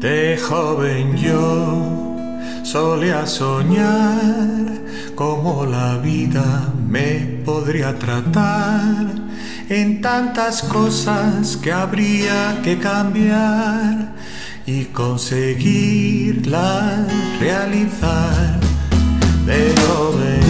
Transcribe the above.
De joven yo solía soñar cómo la vida me podría tratar en tantas cosas que habría que cambiar y conseguirla realizar de joven.